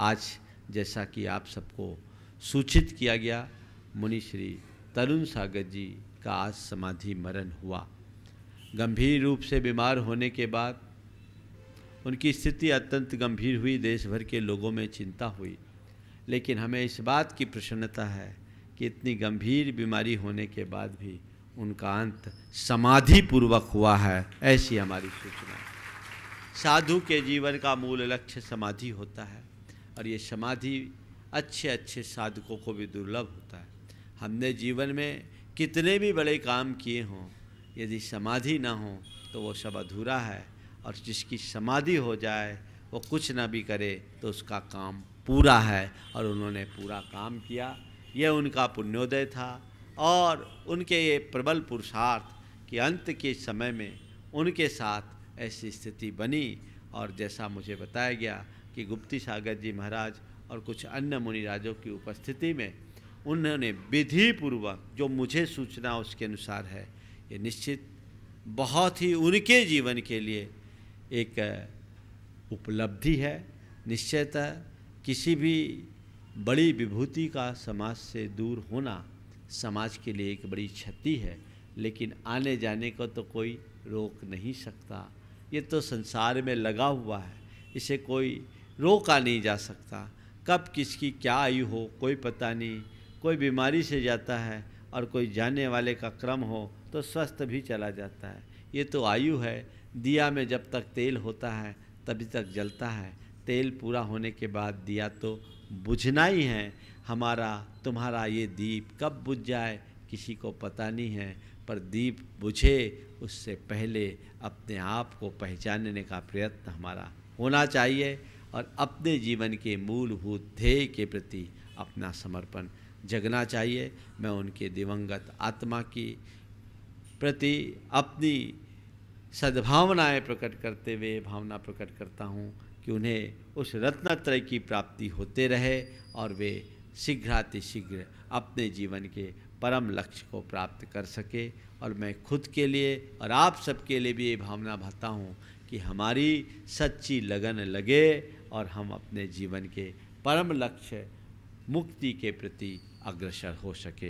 आज जैसा कि आप सबको सूचित किया गया, मुनि श्री तरुण सागर जी का आज समाधि मरण हुआ। गंभीर रूप से बीमार होने के बाद उनकी स्थिति अत्यंत गंभीर हुई देश भर के लोगों में चिंता हुई। लेकिन हमें इस बात की प्रसन्नता है कि इतनी गंभीर बीमारी होने के बाद भी उनका अंत समाधि पूर्वक हुआ है, ऐसी हमारी सूचना साधु के जीवन का मूल लक्ष्य समाधि होता है। और ये समाधि अच्छे अच्छे साधकों को भी दुर्लभ होता है। हमने जीवन में कितने भी बड़े काम किए हों, यदि समाधि ना हो तो वो सब अधूरा है और जिसकी समाधि हो जाए, वो कुछ ना भी करे तो उसका काम पूरा है और उन्होंने पूरा काम किया। यह उनका पुण्योदय था और उनके ये प्रबल पुरुषार्थ कि अंत के समय में उनके साथ ऐसी स्थिति बनी और जैसा मुझे बताया गया कि गुप्ती सागर जी महाराज और कुछ अन्य मुनिराजों की उपस्थिति में उन्होंने विधि पूर्वक जो मुझे सूचना उसके अनुसार है, ये निश्चित बहुत ही उनके जीवन के लिए एक उपलब्धि है। निश्चयतः किसी भी बड़ी विभूति का समाज से दूर होना समाज के लिए एक बड़ी क्षति है, लेकिन आने जाने को तो कोई रोक नहीं सकता। ये तो संसार में लगा हुआ है। इसे कोई रोका नहीं जा सकता। कब किसकी क्या आयु हो, कोई पता नहीं। कोई बीमारी से जाता है और कोई जाने वाले का क्रम हो तो स्वस्थ भी चला जाता है। ये तो आयु है। दिया में जब तक तेल होता है, तभी तक जलता है। तेल पूरा होने के बाद दिया तो बुझना ही है। हमारा, तुम्हारा ये दीप कब बुझ जाए, किसी को पता नहीं है। पर दीप बुझे, उससे पहले अपने आप को पहचानने का प्रयत्न हमारा होना चाहिए। और अपने जीवन के मूलभूत ध्येय के प्रति अपना समर्पण जगना चाहिए। मैं उनके दिवंगत आत्मा की प्रति अपनी सद्भावनाएँ प्रकट करते हुए भावना प्रकट करता हूँ कि उन्हें उस रत्नत्रय की प्राप्ति होते रहे और वे शीघ्रातिशीघ्र अपने जीवन के परम लक्ष्य को प्राप्त कर सके। और मैं खुद के लिए और आप सबके लिए भी ये भावना भाता हूँ कि हमारी सच्ची लगन लगे और हम अपने जीवन के परम लक्ष्य मुक्ति के प्रति अग्रसर हो सके।